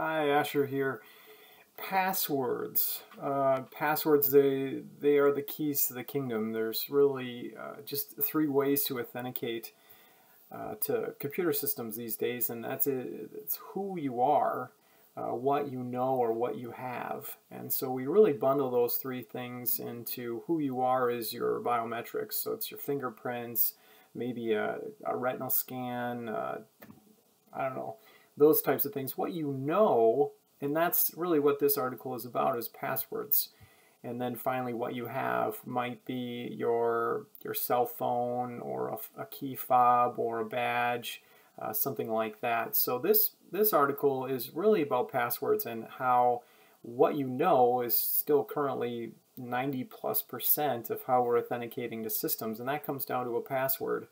Hi, Asher here. Passwords. Uh, passwords, they, they are the keys to the kingdom. There's really uh, just three ways to authenticate uh, to computer systems these days, and that's it. It's who you are, uh, what you know, or what you have. And so we really bundle those three things into who you are is your biometrics. So it's your fingerprints, maybe a, a retinal scan, uh, I don't know those types of things. What you know, and that's really what this article is about, is passwords. And then finally, what you have might be your your cell phone or a, a key fob or a badge, uh, something like that. So this this article is really about passwords and how what you know is still currently 90 plus percent of how we're authenticating to systems, and that comes down to a password.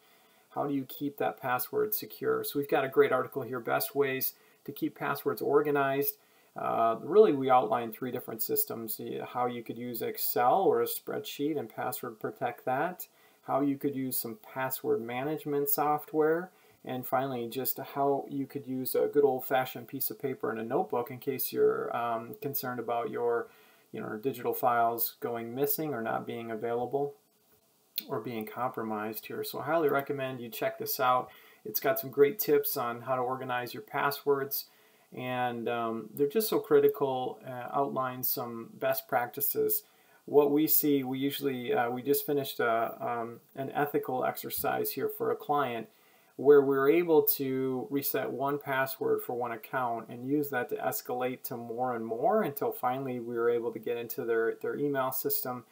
How do you keep that password secure? So we've got a great article here, best ways to keep passwords organized. Uh, really, we outline three different systems, how you could use Excel or a spreadsheet and password protect that, how you could use some password management software, and finally, just how you could use a good old-fashioned piece of paper and a notebook in case you're um, concerned about your you know, digital files going missing or not being available or being compromised here. So I highly recommend you check this out. It's got some great tips on how to organize your passwords and um, they're just so critical, uh, outline some best practices. What we see, we usually, uh, we just finished a, um, an ethical exercise here for a client where we were able to reset one password for one account and use that to escalate to more and more until finally we were able to get into their, their email system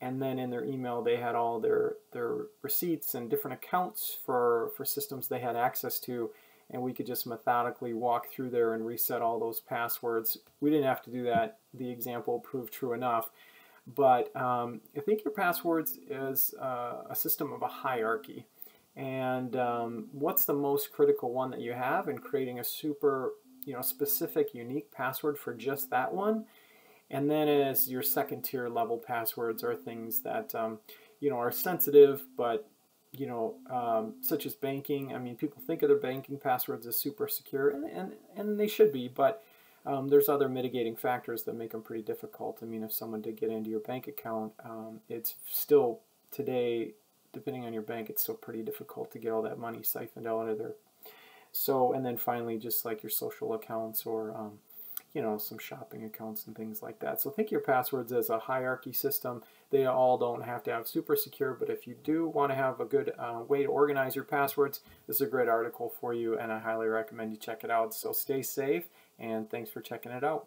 and then in their email they had all their their receipts and different accounts for for systems they had access to. And we could just methodically walk through there and reset all those passwords. We didn't have to do that. The example proved true enough. But um, I think your passwords is uh, a system of a hierarchy. And um, what's the most critical one that you have and creating a super you know specific unique password for just that one and then as your second tier level passwords are things that um, you know are sensitive, but you know, um, such as banking. I mean, people think of their banking passwords as super secure, and and, and they should be, but um, there's other mitigating factors that make them pretty difficult. I mean, if someone did get into your bank account, um, it's still today, depending on your bank, it's still pretty difficult to get all that money siphoned out of there. So, and then finally, just like your social accounts or um, you know, some shopping accounts and things like that. So think your passwords as a hierarchy system. They all don't have to have super secure, but if you do want to have a good uh, way to organize your passwords, this is a great article for you, and I highly recommend you check it out. So stay safe, and thanks for checking it out.